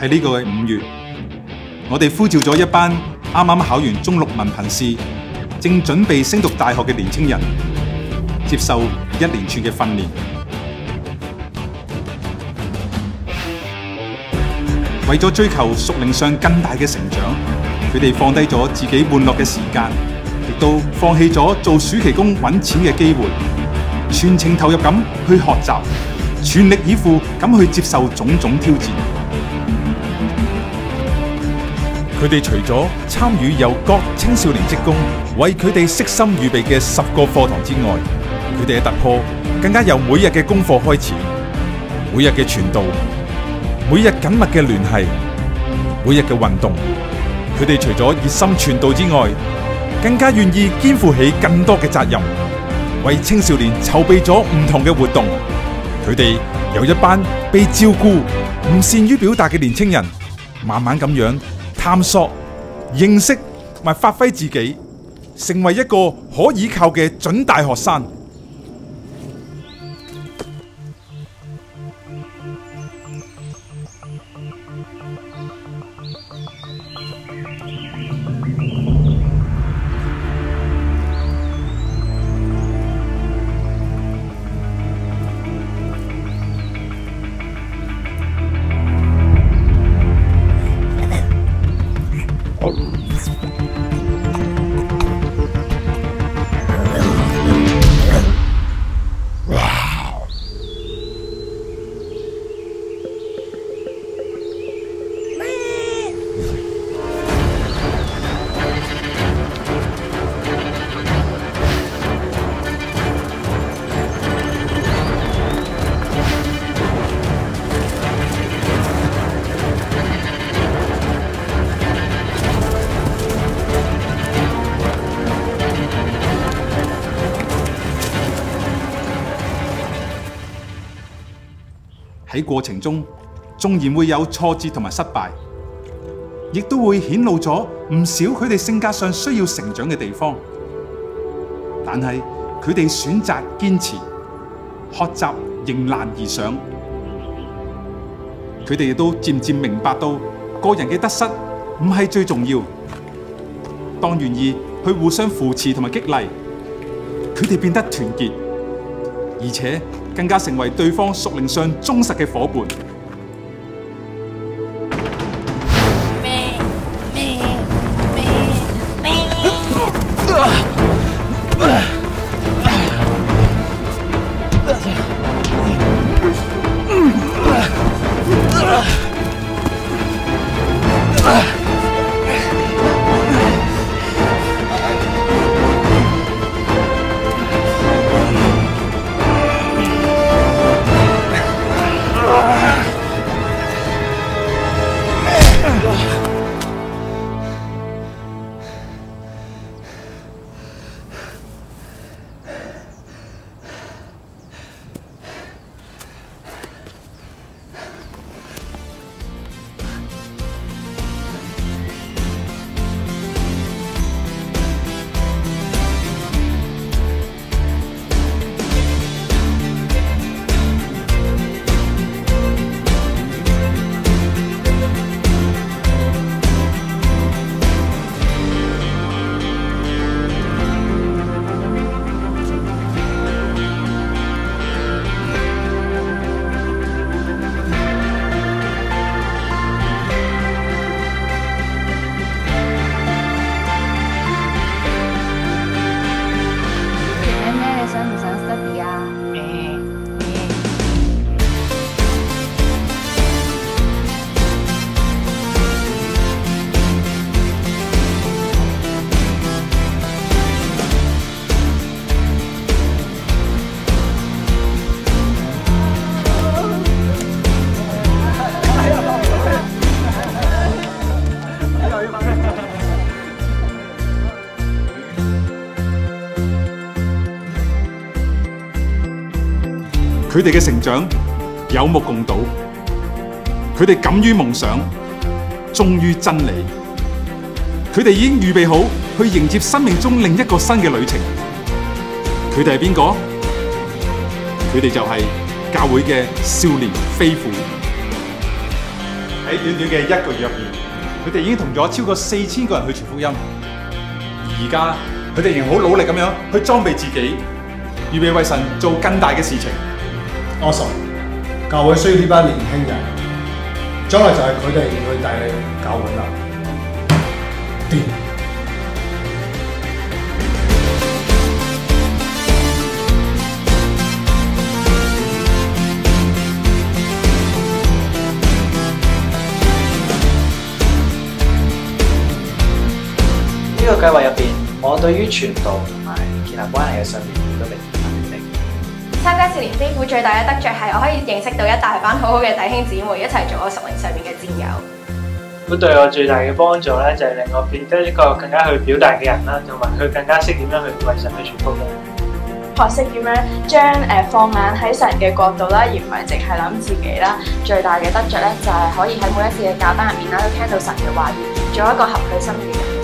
喺呢個嘅五月，我哋呼召咗一班啱啱考完中六文憑試，正準備升讀大學嘅年青人，接受一連串嘅訓練。為咗追求屬靈上更大嘅成長，佢哋放低咗自己玩樂嘅時間，亦都放弃咗做暑期工揾钱嘅机会，全程投入咁去学习，全力以赴咁去接受种种挑战。佢哋除咗参与由各青少年职工为佢哋悉心预备嘅十个课堂之外，佢哋嘅突破更加由每日嘅功课开始，每日嘅传道，每日紧密嘅联系，每日嘅运动。佢哋除咗热心传道之外，更加愿意肩负起更多嘅责任，为青少年筹备咗唔同嘅活动。佢哋有一班被照顾、唔善于表达嘅年青人，慢慢咁样。探索、认识同埋發揮自己，成为一个可依靠嘅准大学生。喺過程中，縱然會有挫折同埋失敗，亦都會顯露咗唔少佢哋性格上需要成長嘅地方。但係佢哋選擇堅持，學習迎難而上。佢哋亦都漸漸明白到，個人嘅得失唔係最重要。當願意去互相扶持同埋激勵，佢哋變得團結，而且更加成为对方属灵上忠实嘅伙伴。佢哋嘅成長有目共睹，佢哋敢於夢想，忠於真理，佢哋已經預備好去迎接生命中另一個新嘅旅程。佢哋係邊個？佢哋就係教會嘅少年飞虎。喺短短嘅一個月入邊，佢哋已經同咗超過四千個人去傳福音。而家佢哋仍好努力咁樣去裝備自己，預備為神做更大嘅事情。阿神，教會需要呢班年輕人，將來就係佢哋去帶領教會啦。掂。呢個計劃入邊，我對於傳道同埋建立關係嘅信念都明白明定。參加少年飛虎最大嘅得着係我可以認識到一大班好好嘅弟兄姊妹，一齊做我屬靈上面嘅戰友。咁對我最大嘅幫助咧，就係令我變得一個更加去表達嘅人啦，同埋佢更加識點樣去為神去傳福音。學識點樣將誒放眼喺神嘅角度啦，而唔係淨係諗自己啦。最大嘅得着咧，就係可以喺每一次嘅教班入面啦，都聽到神嘅話語，做一個合佢心意嘅人。